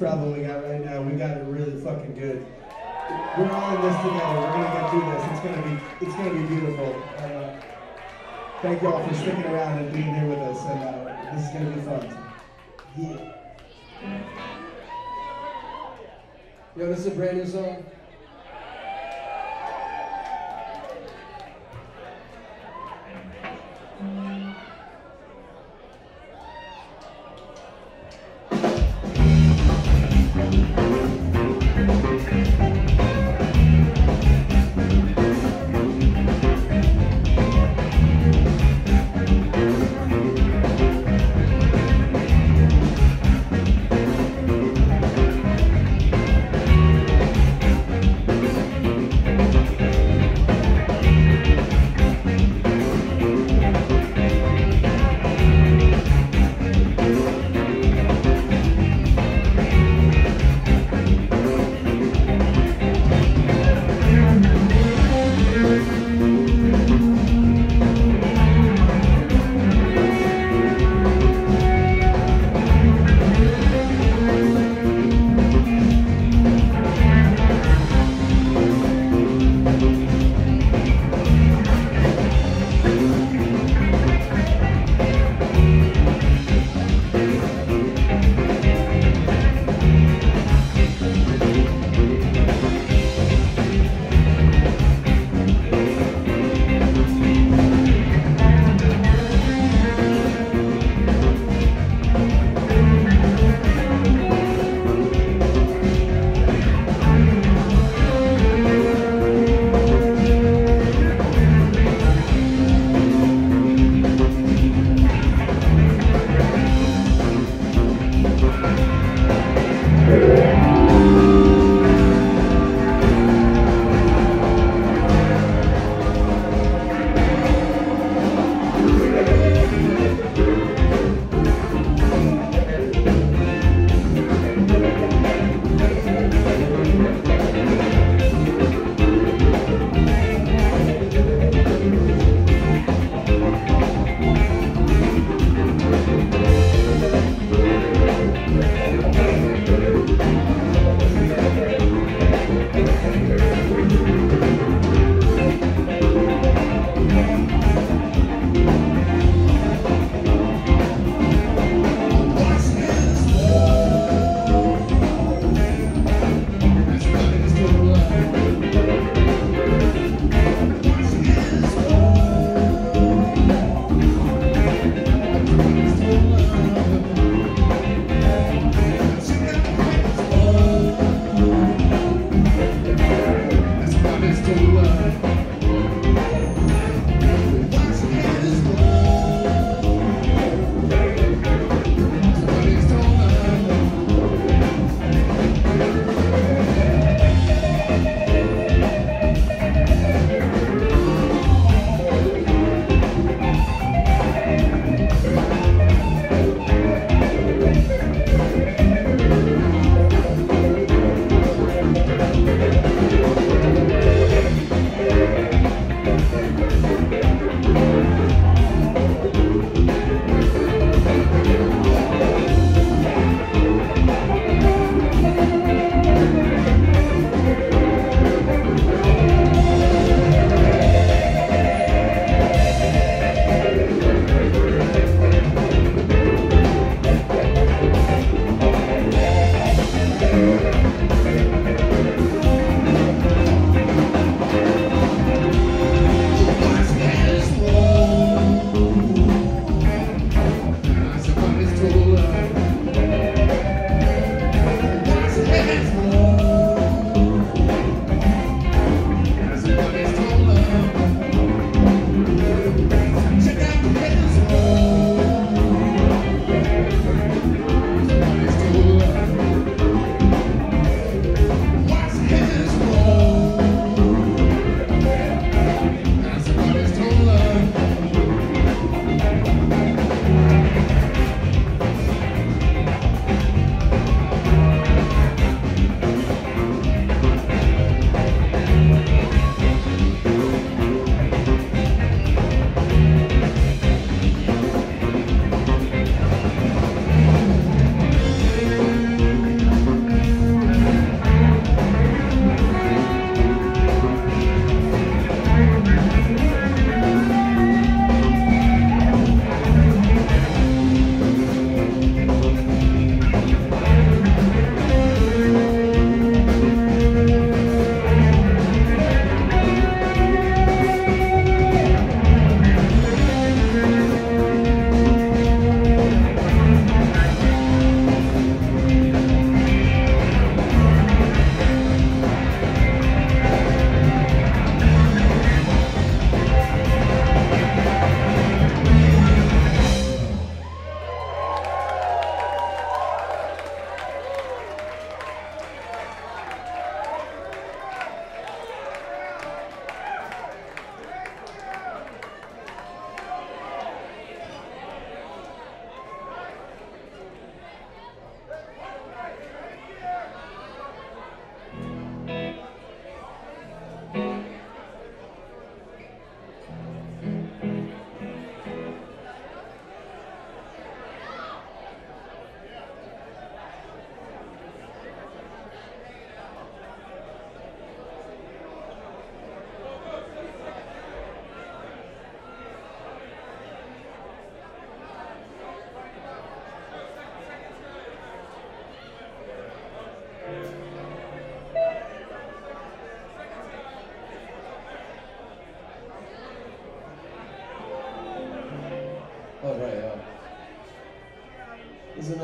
problem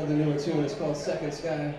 the newer tune. and it's called Second Sky.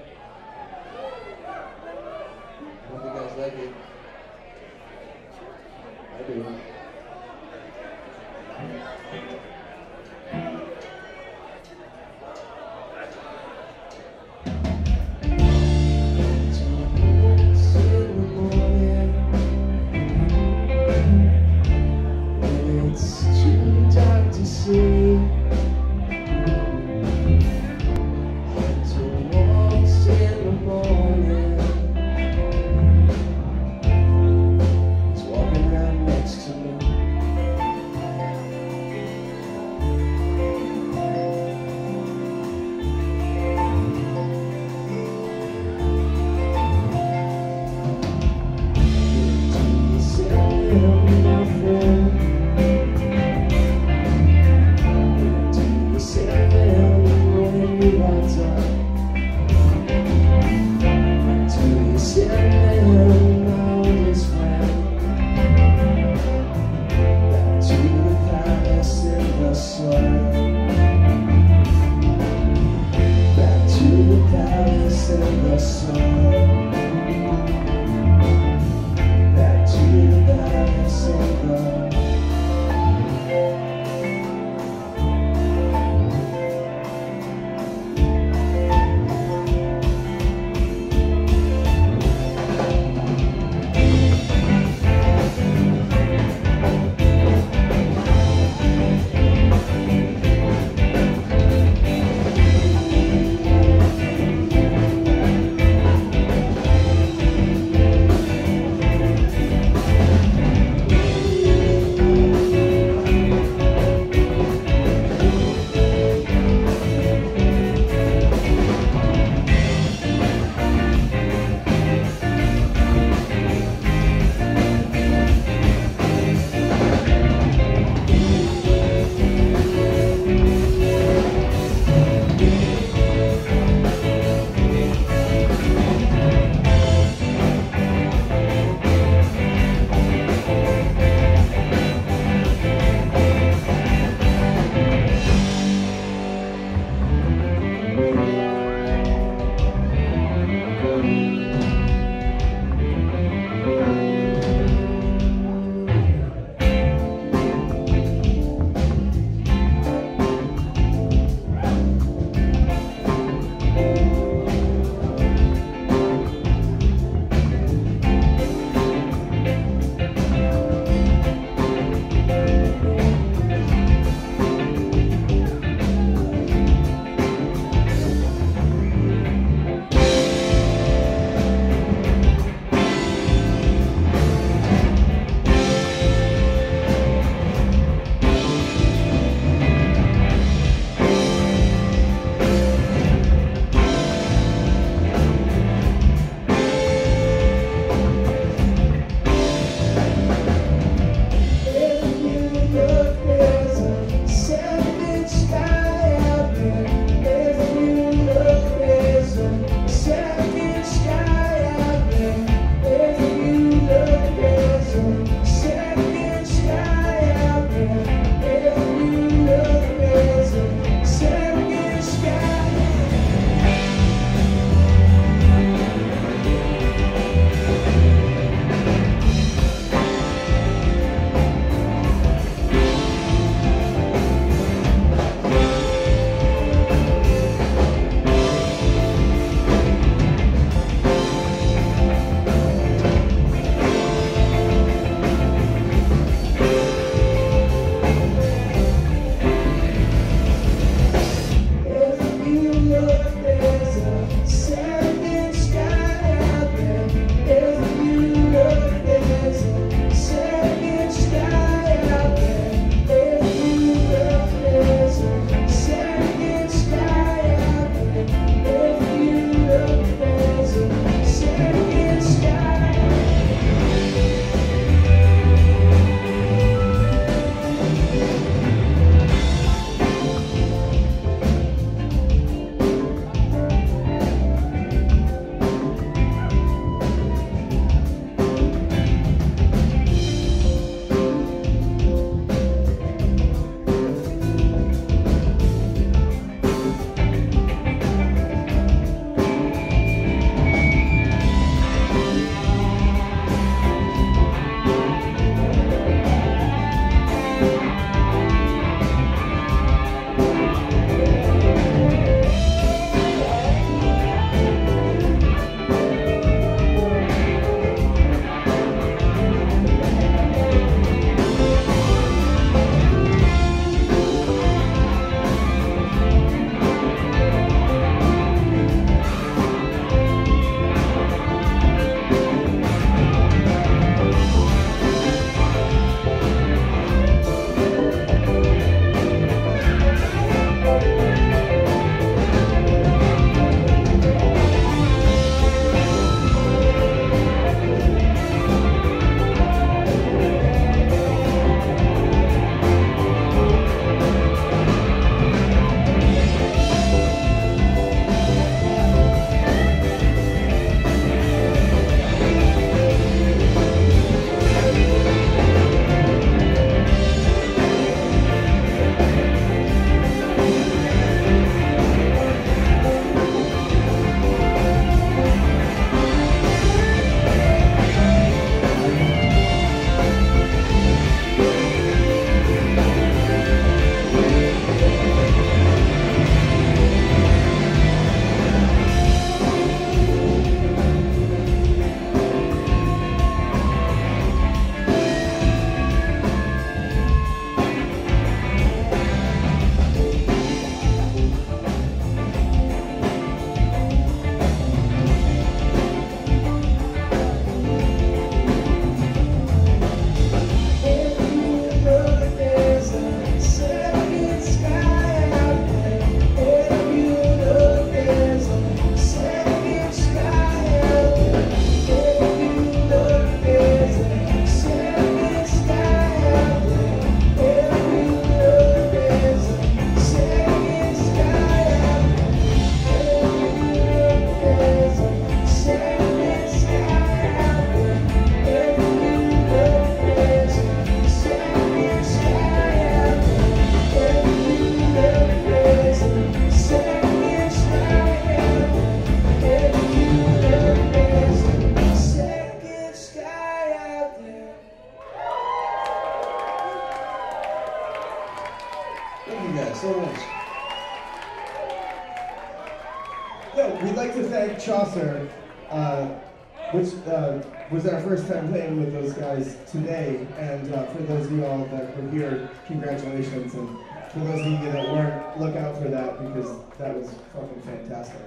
Time playing with those guys today. And uh, for those of you all that were here, congratulations. And for those of you that weren't, look out for that because that was fucking fantastic.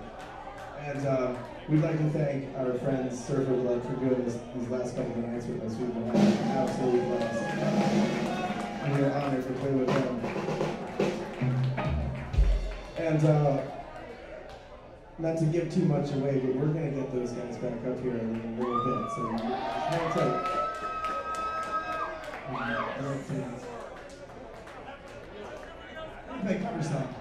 And uh, we'd like to thank our friends Surfer Blood for doing this, these last couple of nights with us. We've been not to give too much away, but we're gonna get those guys back up here in a little bit. So hang tight. To a cover song.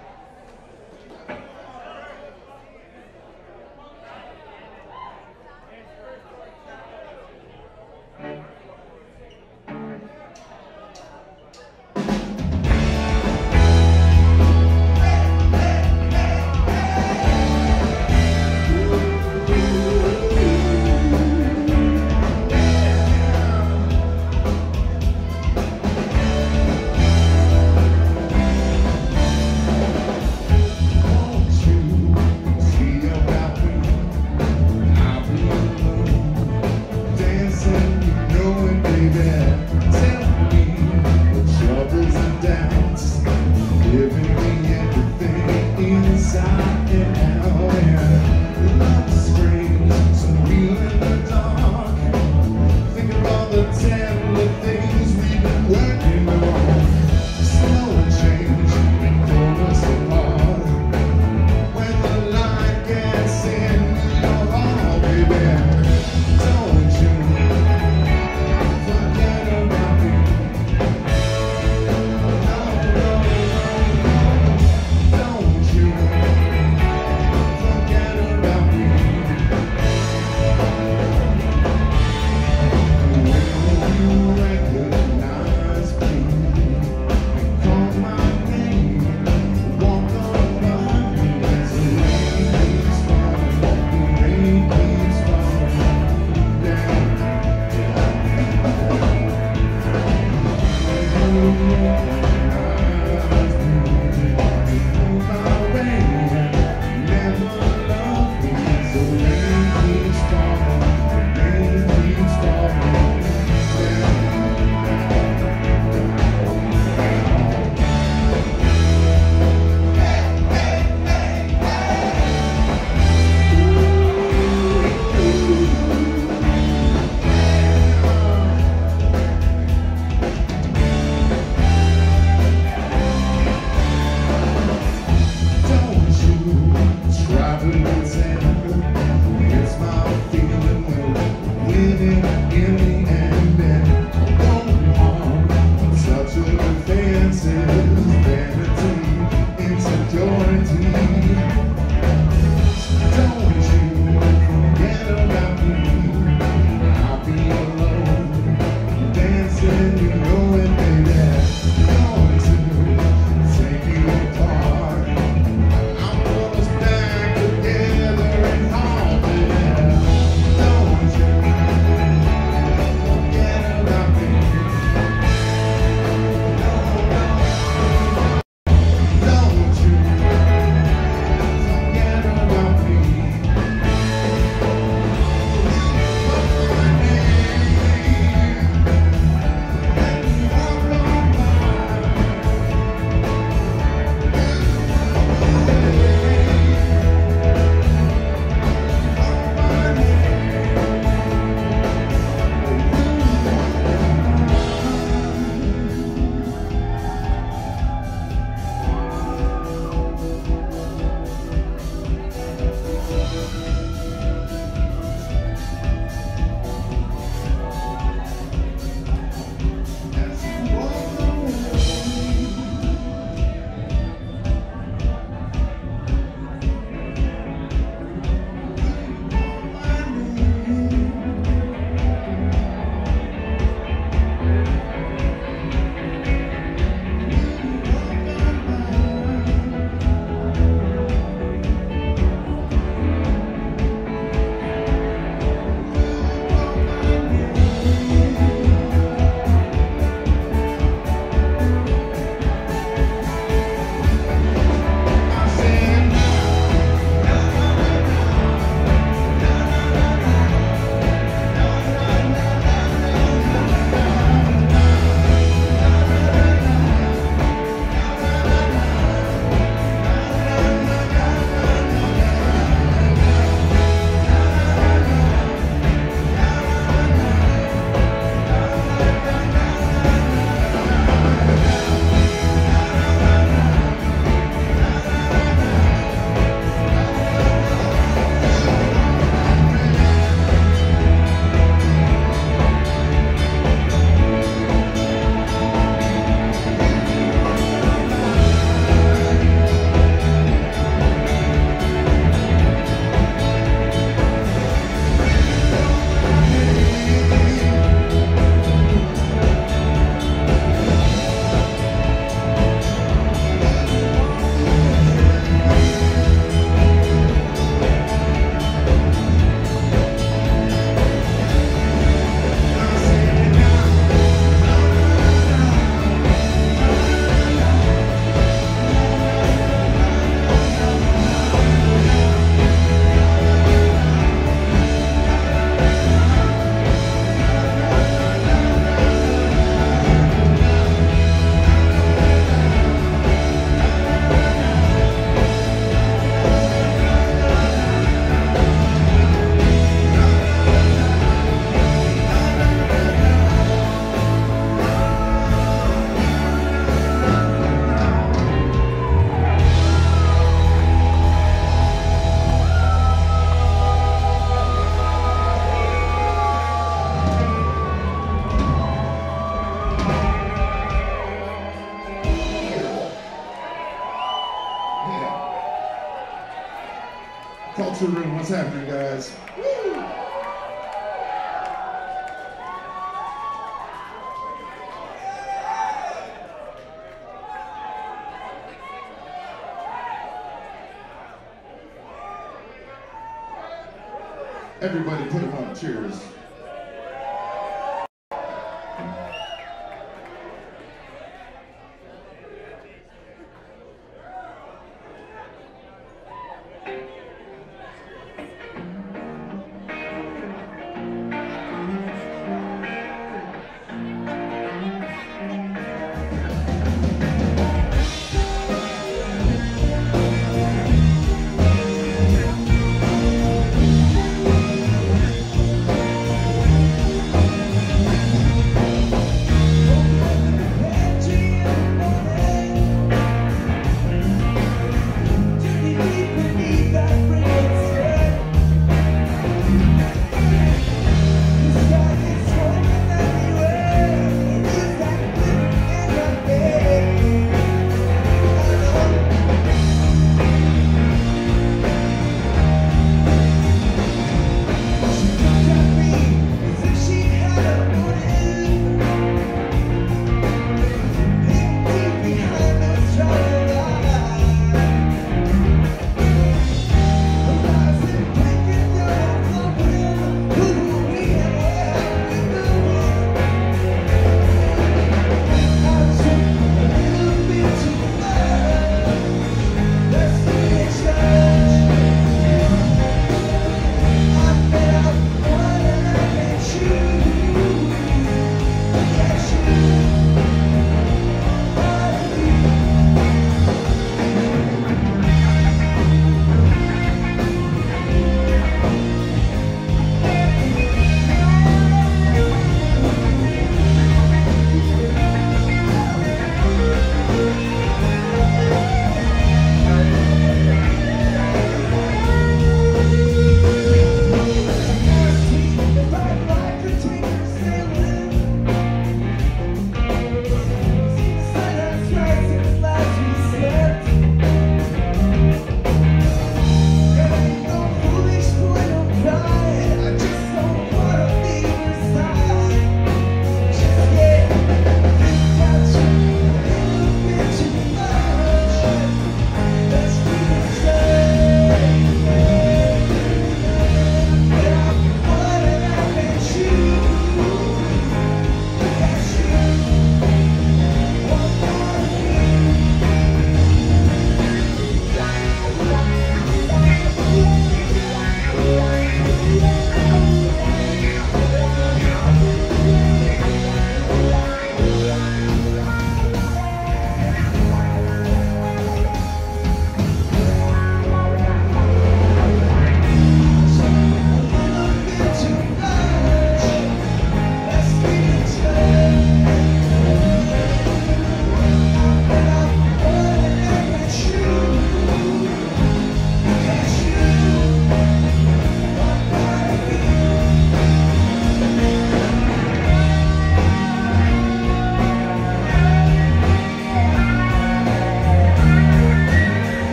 What's happening,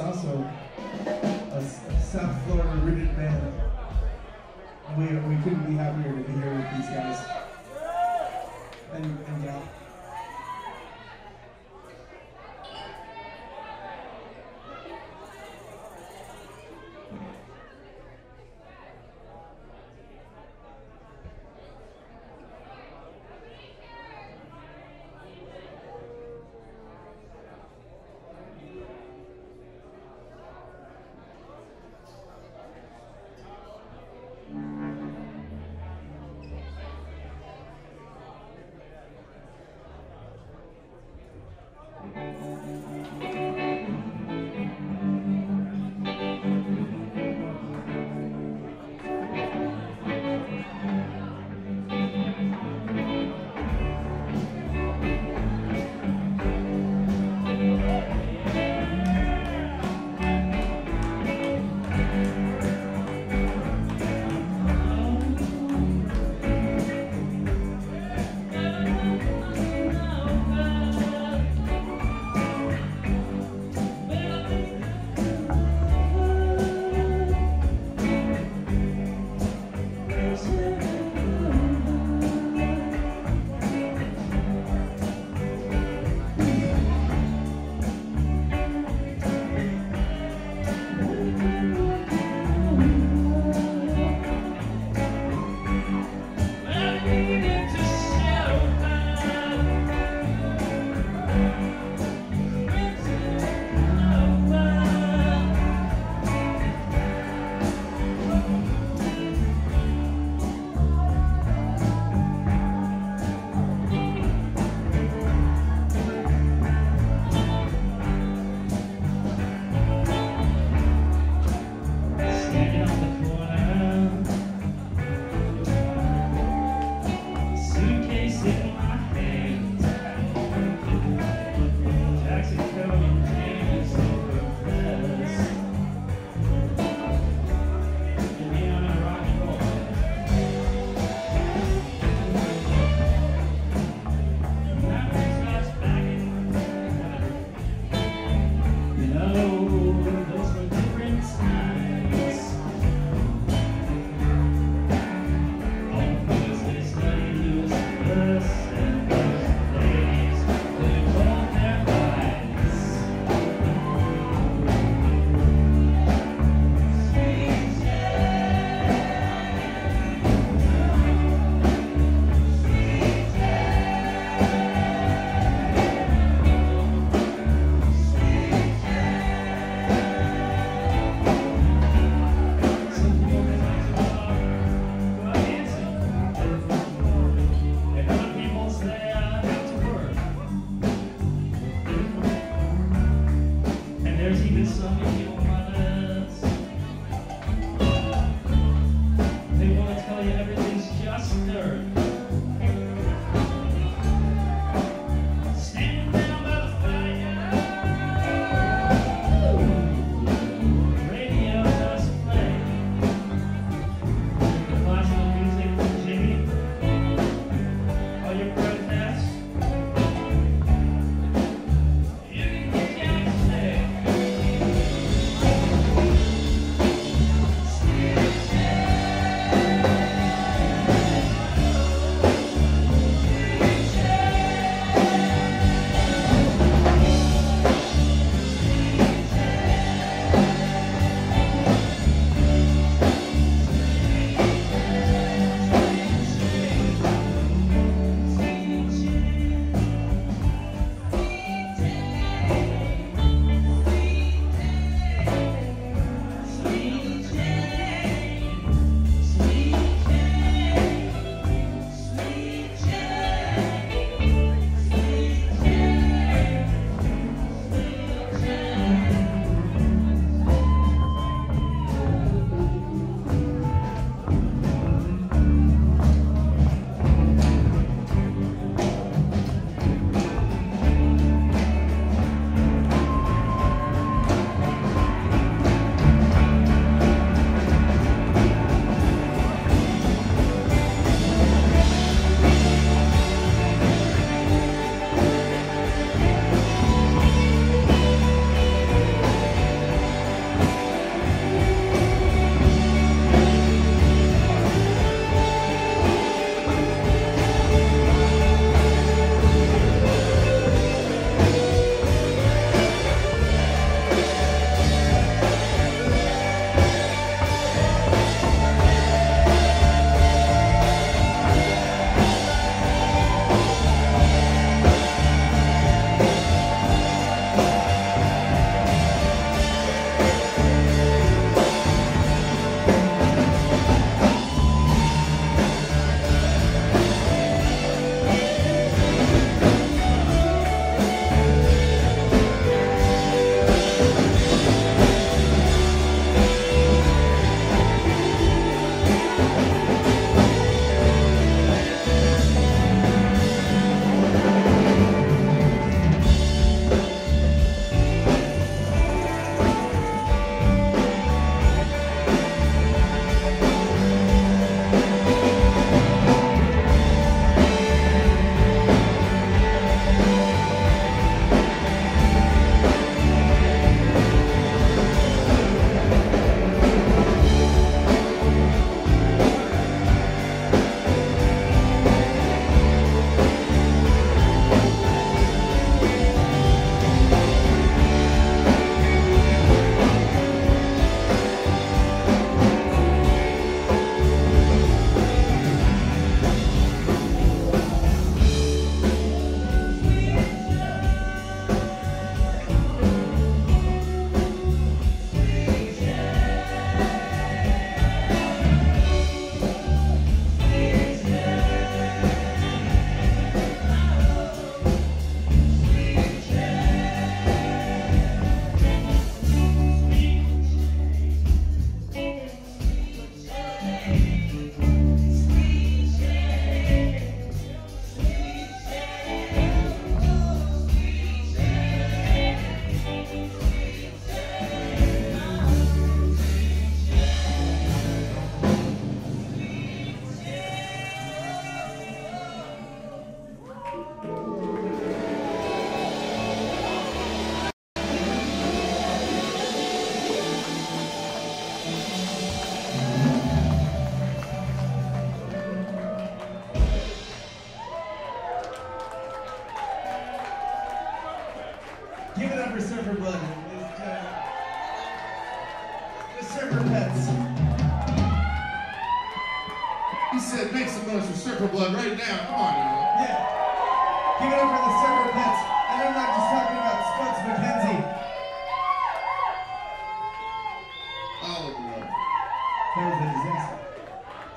also a, a South Florida rooted band. We, we couldn't be happier to be here with these guys.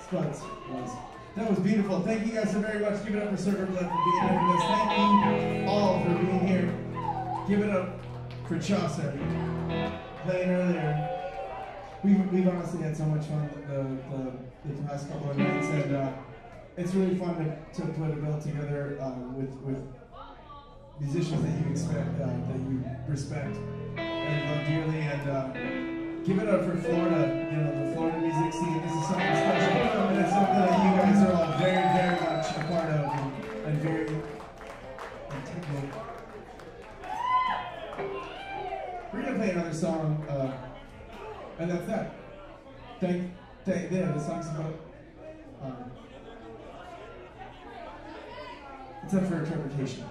Spuds was. That was beautiful. Thank you guys so very much. Give it up for Surfer Blood for being here with us. Thank you all for being here. Give it up for Chaucer playing earlier. We've, we've honestly had so much fun the, the, the past couple of nights, and uh, it's really fun to, to put a bill together uh, with, with musicians that you expect, uh, that you respect and love dearly. And uh, give it up for Florida, you know, the Florida music scene. This is something special, and it's something that you guys are all very, very much a part of and, very integral. We're gonna play another song, uh, and that's that. Thank, thank, yeah, the song's about. Um, it's up for interpretation.